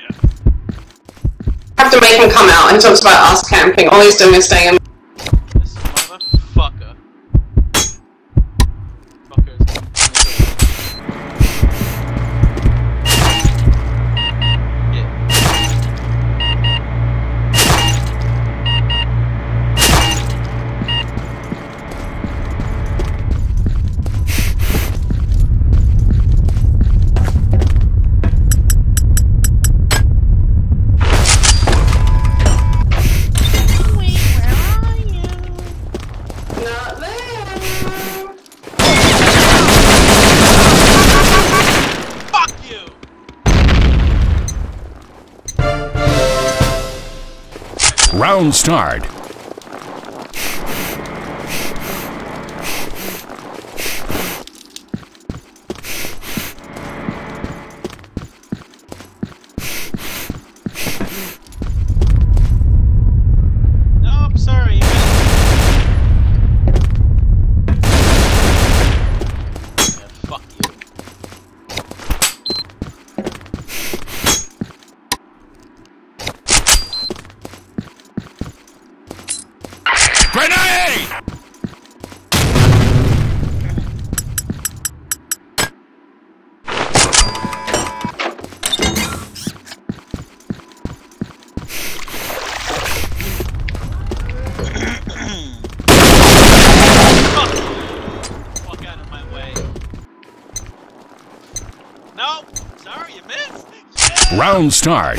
Yeah. Have to make him come out. He talks about us camping. All he's doing is staying in start. Round start.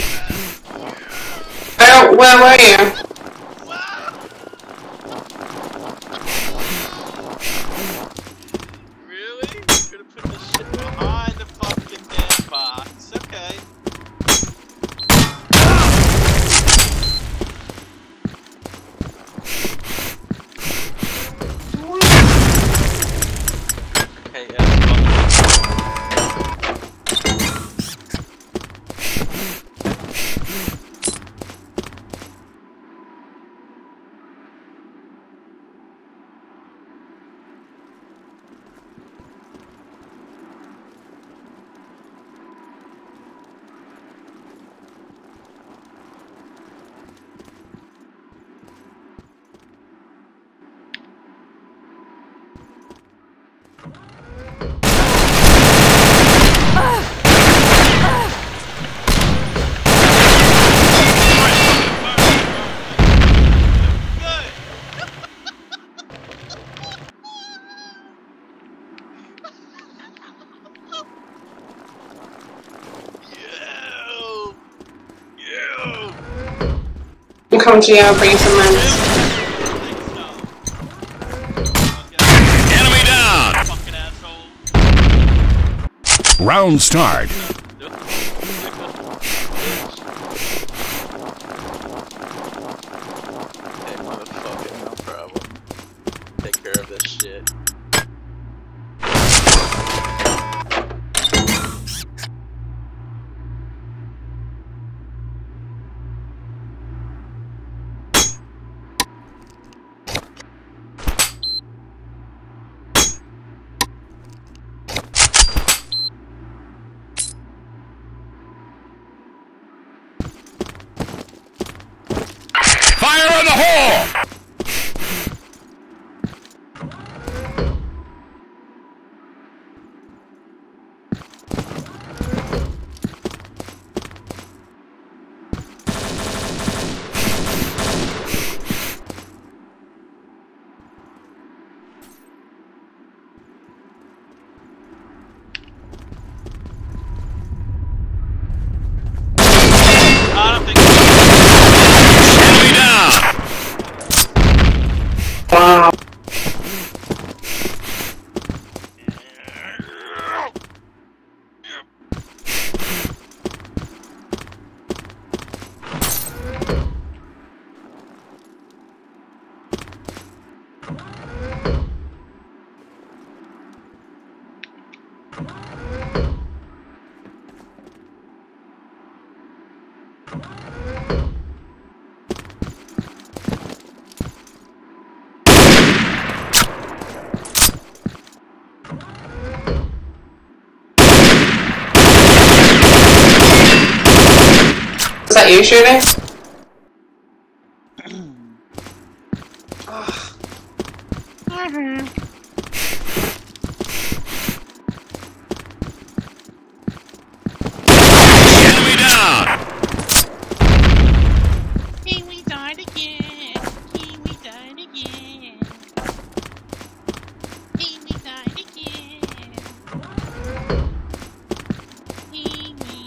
Well, where are you? Come to you, I'll bring you some lunch. Round start. That you shooting? Enemy down. Kiwi died again. Kiwi died again. Kiwi died again. Kiwi.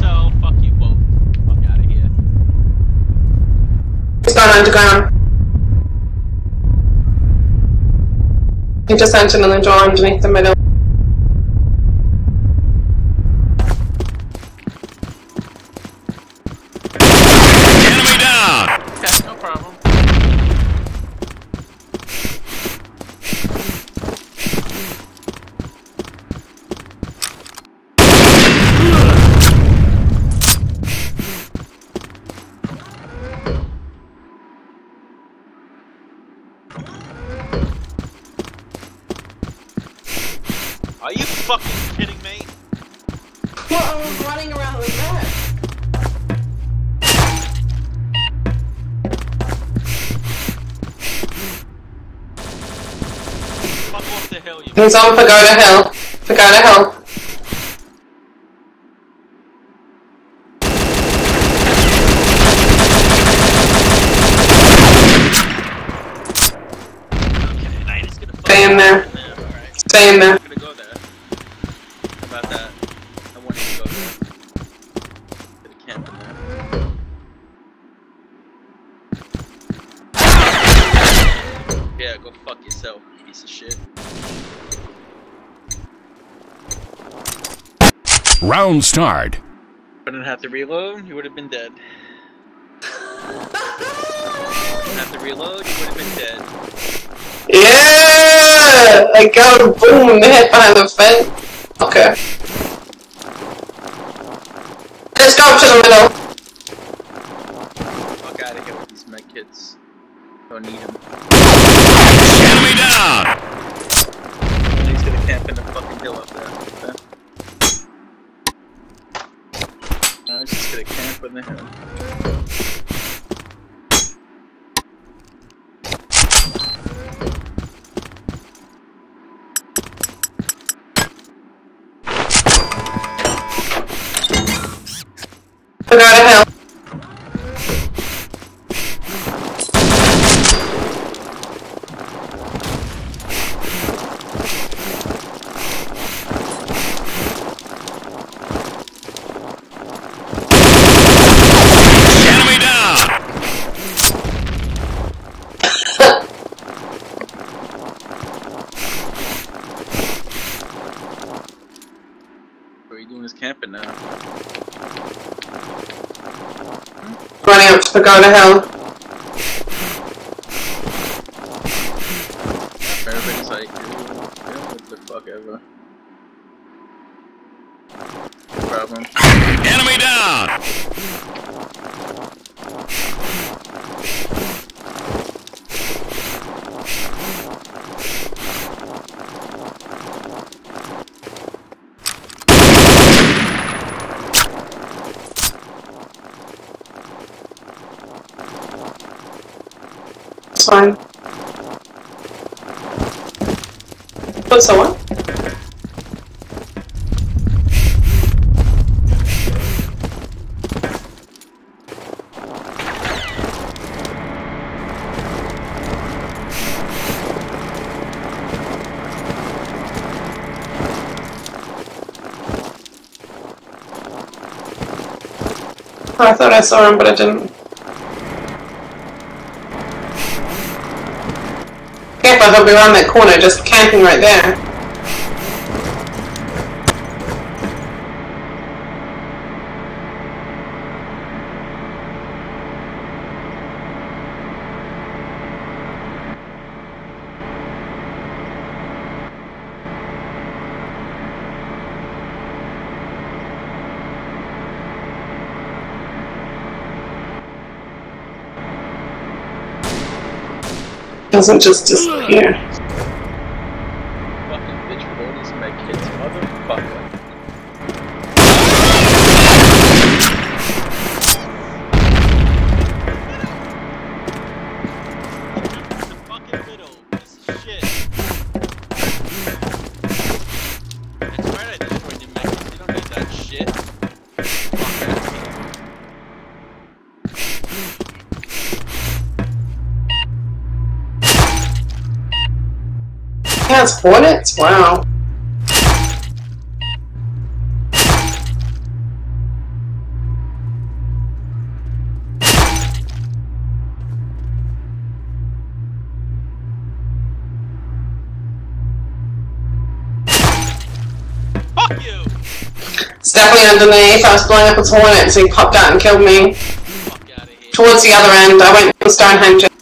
So fuck you both. Fuck out of here. He's gone underground. Just entered in the door He's on Pagoda Hill. Pagoda Hill. Stay in there. Stay in there. I to in there. Yeah, go fuck yourself, piece of shit. Round start. If I didn't have to reload, you would have been dead. Didn't have to reload, you would have been dead. Yeah! I got a boom in the head behind the fence. Okay. Let's go to the middle. Fuck out of here with these medkits. Don't need them. Enemy down. He's gonna camp in the fucking hill up there. Okay? No, he's just gonna camp in the hill. Pagoda Hill. Enemy down. What are you doing is camping now. Running up to Pagoda Hill. Everybody's like, yeah, what the fuck ever. No problem. Enemy down. It's fine. What's the one? I thought I saw him, but I didn't. He'll be around that corner, just camping right there doesn't just disappear. has coordinates? Wow. Stepping underneath, I was blowing up a hornet, so he popped out and killed me. Towards the other end, I went to Stonehenge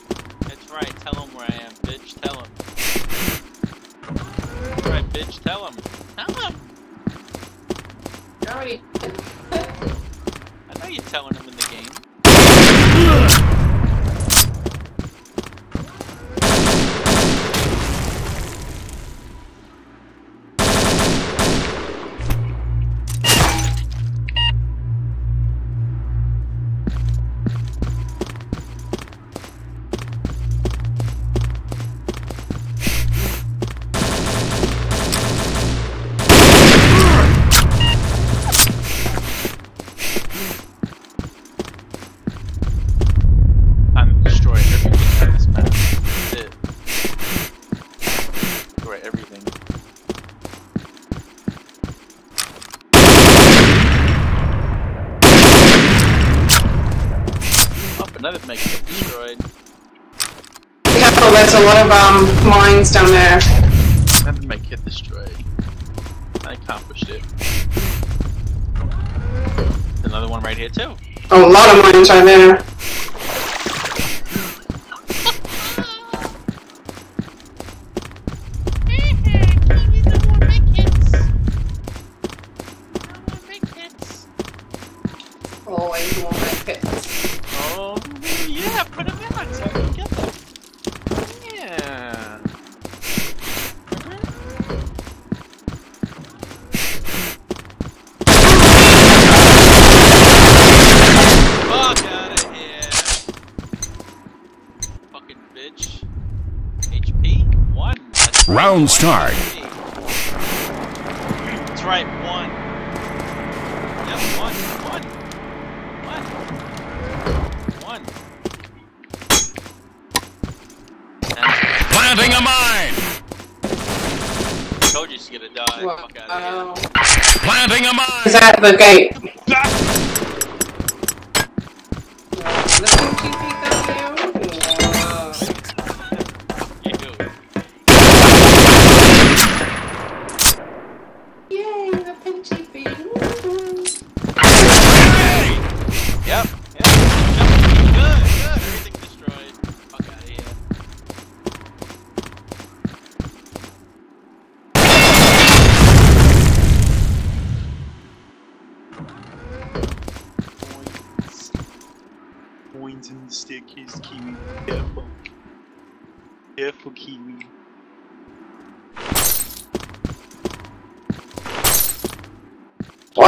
are there. wow. Um, Planting a mine! He's of the gate.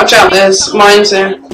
watch out, there's mines there.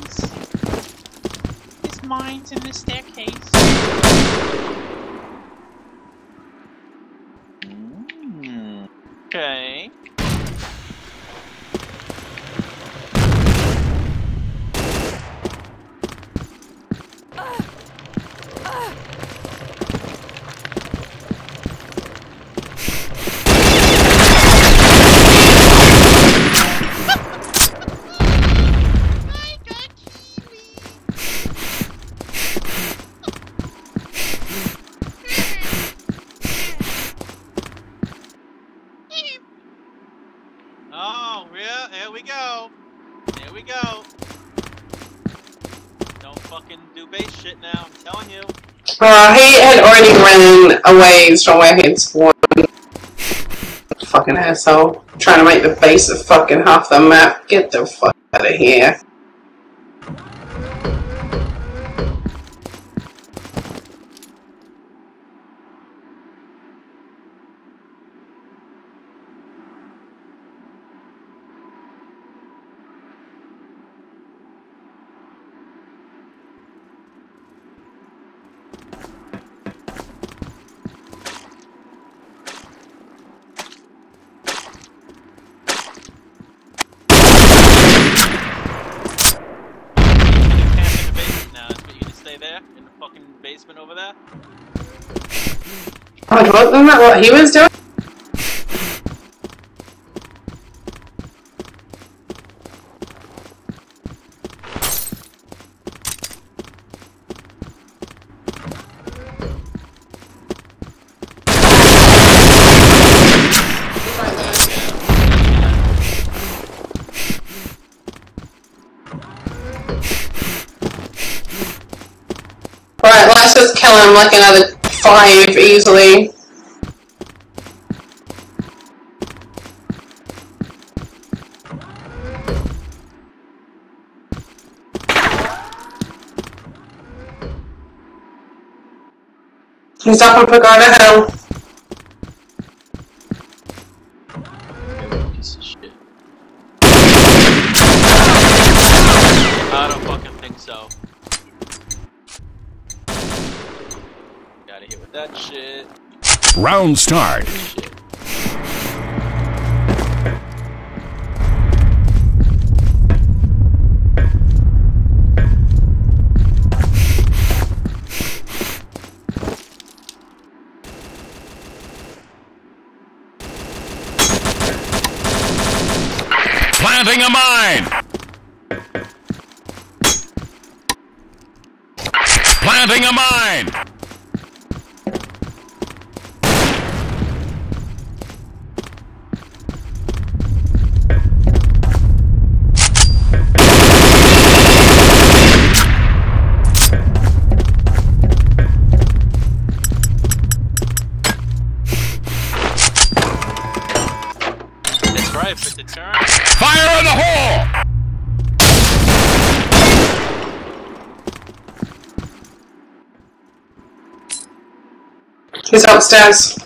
He had already run away from where he'd spawned. Fucking asshole. Trying to make the base of fucking half the map. Get the fuck out of here. He was doing? Right, let's just kill him like another five easily. He's up on Pagoda Hill. Piece of shit. I don't fucking think so. Gotta hit with that shit. Round start. Shit. Planting a mine. Planting a mine. That's right, but the turn. Fire in the hole. He's upstairs.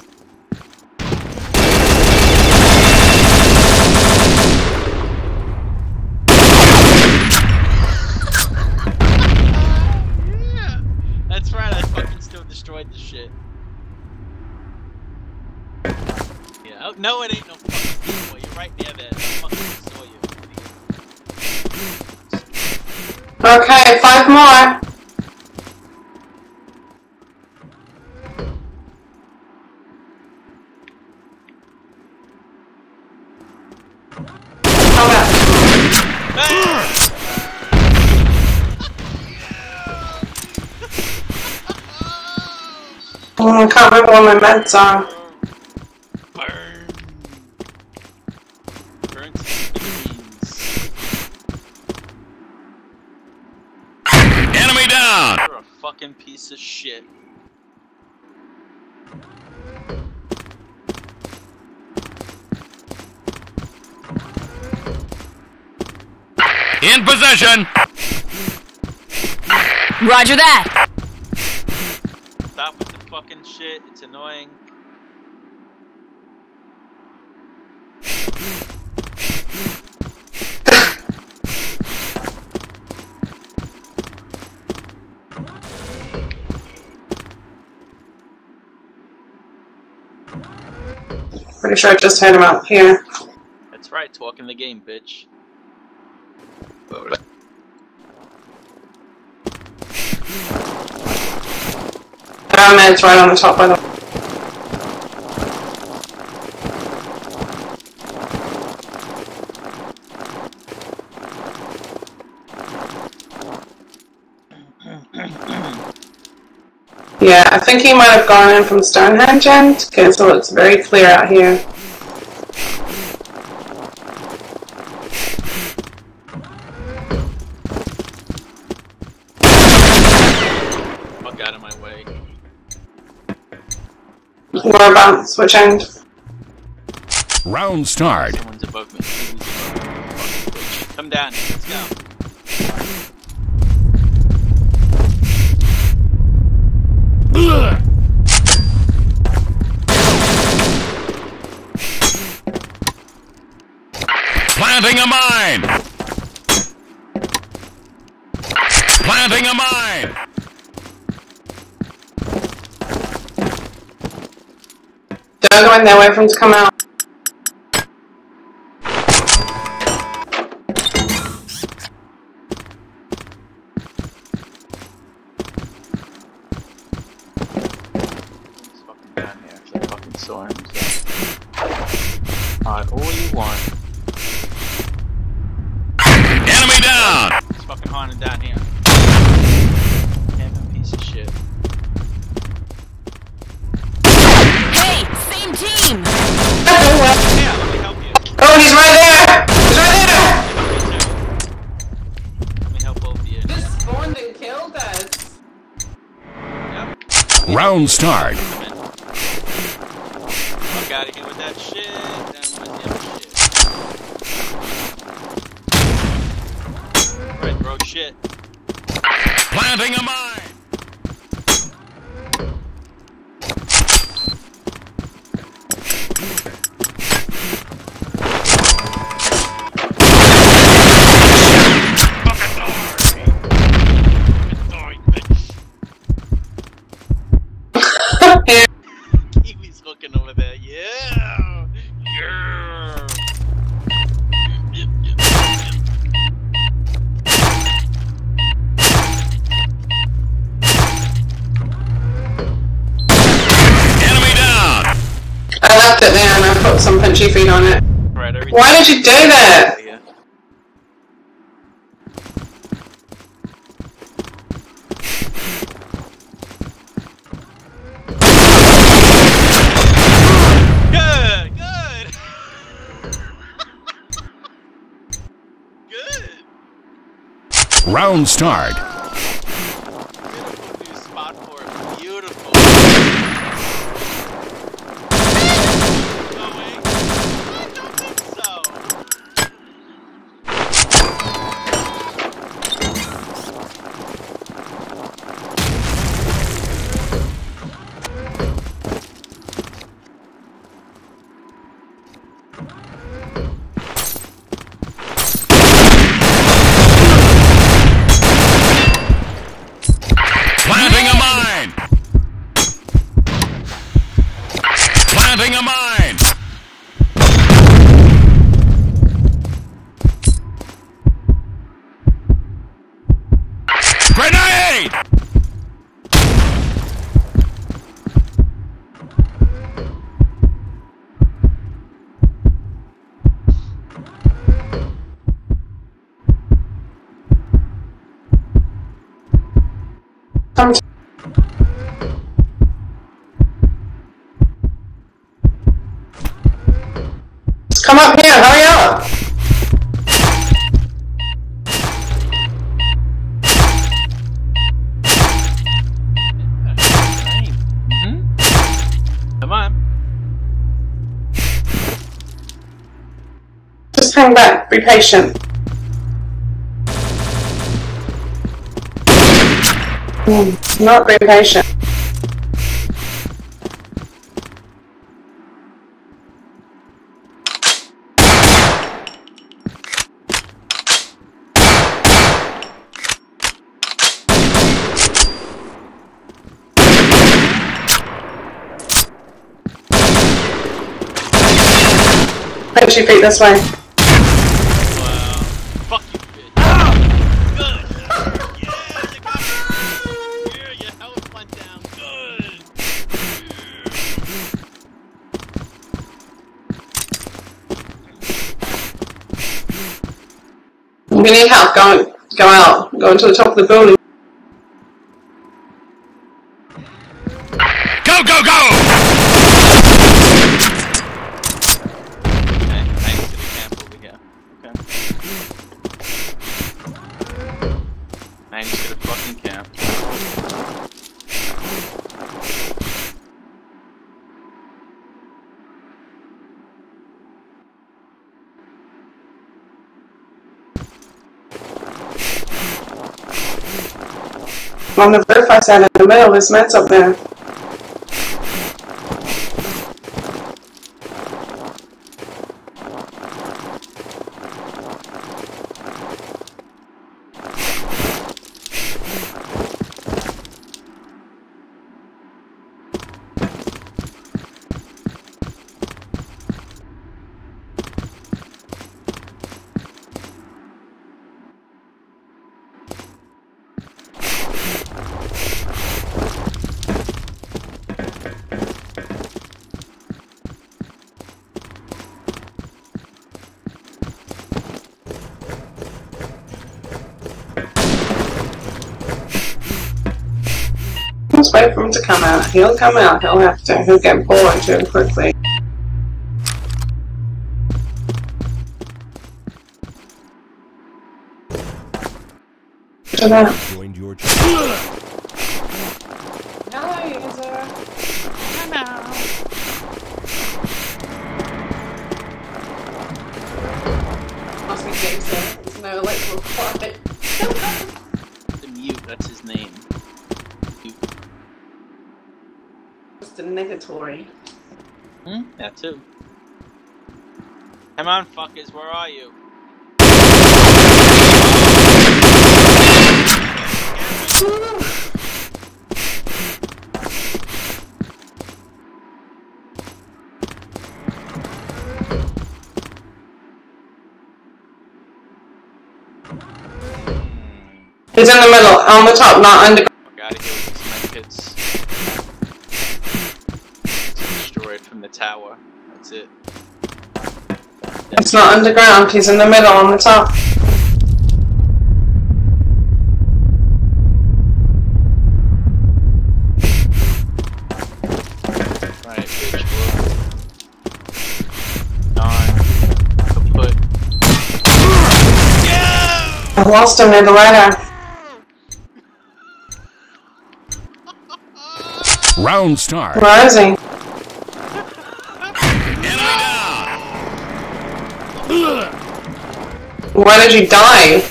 That's right, I fucking still destroyed the shit. Yeah, oh, no, it ain't no fucking boy. You're right near there. I fucking saw you. Okay, five more. Oh, I can't remember what my meds are. Burn. Burn. Enemy down. You're a fucking piece of shit. In possession. Roger that. Stop with the fucking shit. It's annoying. Pretty sure I just had him out here. That's right, talking the game, bitch. It's right on the top by the. Yeah, I think he might have gone in from Stonehenge end, because it looks very clear out here. Fuck out of my way. Whereabouts? Which end? Round start. Someone's above me. Someone's above me. Fucking bitch. Come down. Let's go. Ugh. Planting a mine. Planting a mine. Go in there, wait to come out. Round start. Fuck out of here with that shit. Then with the shit. Right, shit. Planting a mine. Why did you do that? Yeah. Good, good. good. Round start. Beautiful new spot for it. Beautiful. Going. I don't think so. Planting a mine. Planting a be patient. Not be patient. Punchy feet this way. Wow. Fuck you, bitch. Good. Yeah, you got me. Yeah, your health went down. Good. We need help. Go, go out. Go into the top of the building. Go, go, go! Okay, I need to camp over here. Okay. I need to fucking camp. On the very far side in the middle, there's meds up there. Let's wait for him to come out. He'll come out. He'll have to. He'll get bored too quickly. To that. Just a negatory. Hmm? That too. Come on, fuckers, where are you? He's in the middle, on the top, not under. Fuck out of here with these medkits. It's destroyed from the tower. That's it. It's not underground. He's in the middle, on the top. Right, bitch. Whoop. I lost him near the ladder. Round start. Where is he? Enemy down. Why did you die?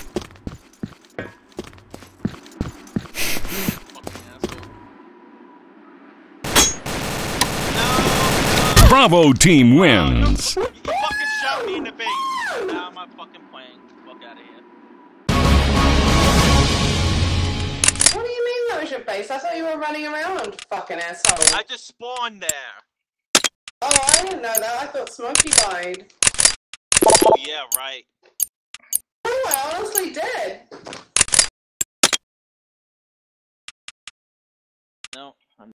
Bravo team wins. You fucking shot me in the face. Now I'm fucking playing. Fuck out of here. What do you mean that was your base? I thought you were running around, fucking asshole. I just spawned there. Oh, I didn't know that. I thought Smokey died. Oh yeah, right. Oh, I honestly did. No,